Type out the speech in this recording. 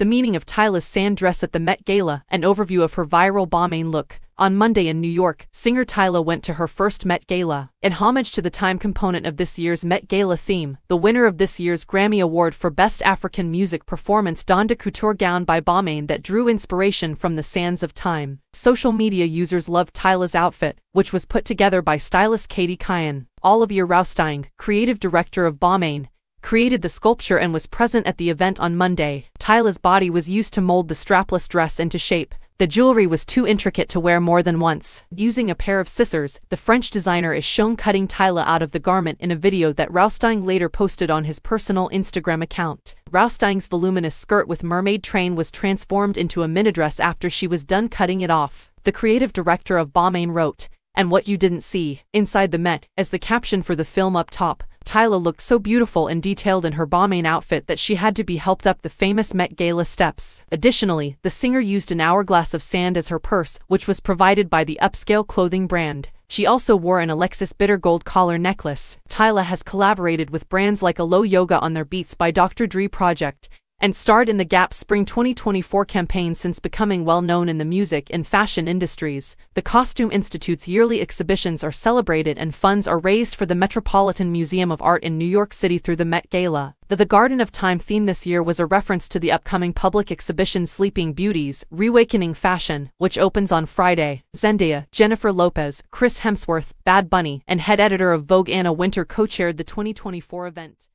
the meaning of Tyla's sand dress at the Met Gala, an overview of her viral Balmain look. On Monday in New York, singer Tyla went to her first Met Gala. In homage to the time component of this year's Met Gala theme, the winner of this year's Grammy Award for Best African Music Performance donned a couture gown by Balmain that drew inspiration from the sands of time. Social media users loved Tyla's outfit, which was put together by stylist Katie Qian. Olivier Rousteing, creative director of Balmain, created the sculpture and was present at the event on Monday. Tyla's body was used to mold the strapless dress into shape, the jewelry was too intricate to wear more than once. Using a pair of scissors, the French designer is shown cutting Tyla out of the garment in a video that Rousteing later posted on his personal Instagram account. Rousteing's voluminous skirt with mermaid train was transformed into a minidress after she was done cutting it off. The creative director of Balmain wrote, and what you didn't see, inside the Met, as the caption for the film up top, Tyla looked so beautiful and detailed in her Balmain outfit that she had to be helped up the famous Met Gala steps. Additionally, the singer used an hourglass of sand as her purse, which was provided by the upscale clothing brand. She also wore an Alexis Bittar gold collar necklace. Tyla has collaborated with brands like Alo Yoga on their Beats by Dr. Dre project, and starred in the Gap Spring 2024 campaign since becoming well known in the music and fashion industries. The Costume Institute's yearly exhibitions are celebrated and funds are raised for the Metropolitan Museum of Art in New York City through the Met Gala. The The Garden of Time theme this year was a reference to the upcoming public exhibition Sleeping Beauties, Reawakening Fashion, which opens on Friday. Zendaya, Jennifer Lopez, Chris Hemsworth, Bad Bunny, and head editor of Vogue Anna Wintour co-chaired the 2024 event.